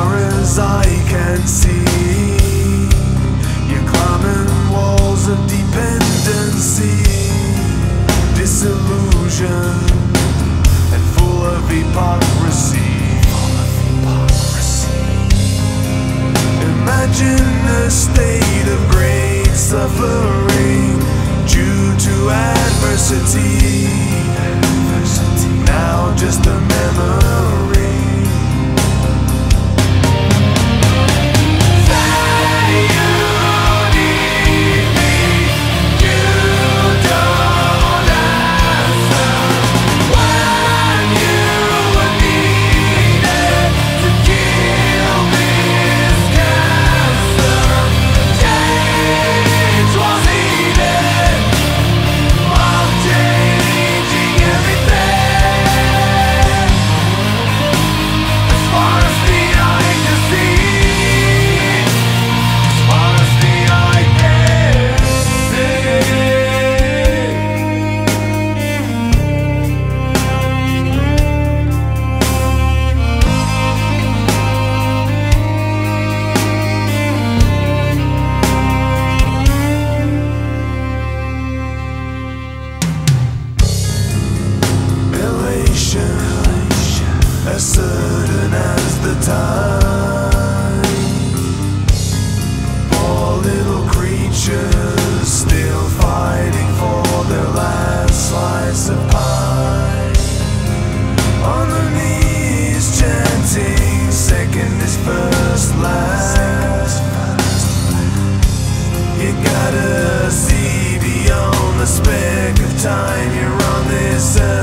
far as I can see. You're climbing walls of dependency disillusion, and full of hypocrisy time you're on this earth.